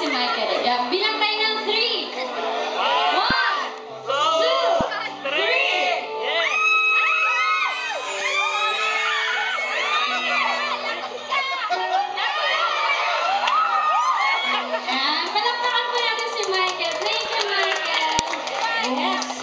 しないけどじゃあ美談会の3 ya menepakkan berada si Michael. Thank you, Michael. Yes.